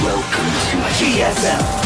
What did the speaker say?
Welcome to GSM.